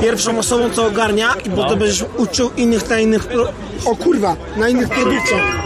pierwszą osobą, co ogarnia i potem no. będziesz uczył innych na innych... O kurwa, na innych produktach.